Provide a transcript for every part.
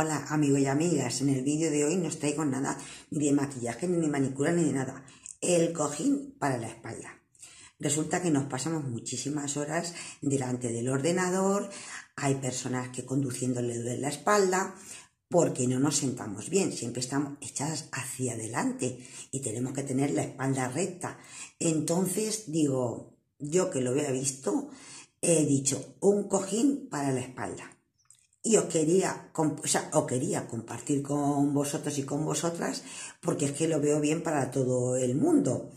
Hola amigos y amigas, en el vídeo de hoy no os traigo nada ni de maquillaje, ni de manicura, ni de nada. El cojín para la espalda. Resulta que nos pasamos muchísimas horas delante del ordenador, hay personas que conduciendo le duele la espalda, porque no nos sentamos bien, siempre estamos echadas hacia adelante y tenemos que tener la espalda recta. Entonces digo, yo que lo había visto, he dicho un cojín para la espalda y os quería, o quería compartir con vosotros y con vosotras porque es que lo veo bien para todo el mundo.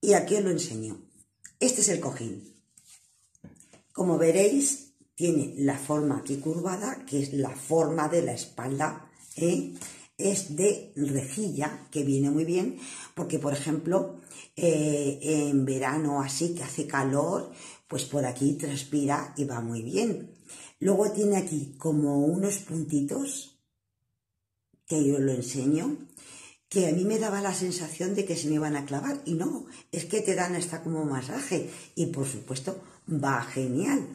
Y aquí os lo enseño. Este es el cojín. Como veréis, tiene la forma aquí curvada, que es la forma de la espalda. ¿eh? Es de rejilla, que viene muy bien, porque por ejemplo, eh, en verano así que hace calor, pues por aquí transpira y va muy bien. Luego tiene aquí como unos puntitos, que yo lo enseño, que a mí me daba la sensación de que se me iban a clavar y no, es que te dan hasta como masaje y por supuesto va genial.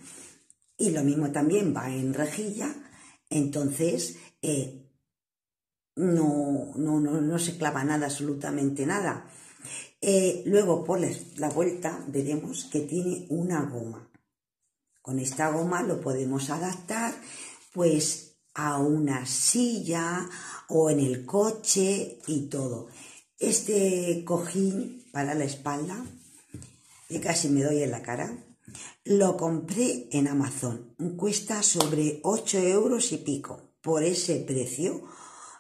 Y lo mismo también va en rejilla, entonces eh, no, no, no, no, se clava nada, absolutamente nada. Eh, luego por la vuelta veremos que tiene una goma. Con esta goma lo podemos adaptar pues a una silla o en el coche y todo. Este cojín para la espalda, que casi me doy en la cara, lo compré en Amazon. Cuesta sobre 8 euros y pico. Por ese precio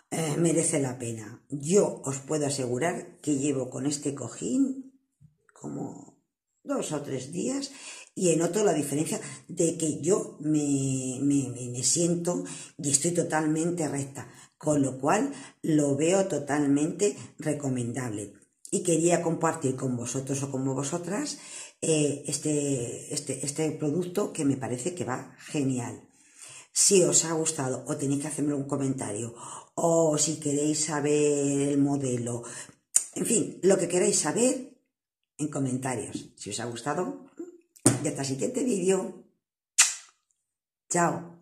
eh, merece la pena. Yo os puedo asegurar que llevo con este cojín como dos o tres días y noto la diferencia de que yo me, me, siento y estoy totalmente recta, con lo cual lo veo totalmente recomendable. Y quería compartir con vosotros o con vosotras eh, este, este, este producto que me parece que va genial. Si os ha gustado o tenéis que hacerme un comentario o si queréis saber el modelo, en fin, lo que queráis saber en comentarios. Si os ha gustado, y hasta el siguiente vídeo. Chao.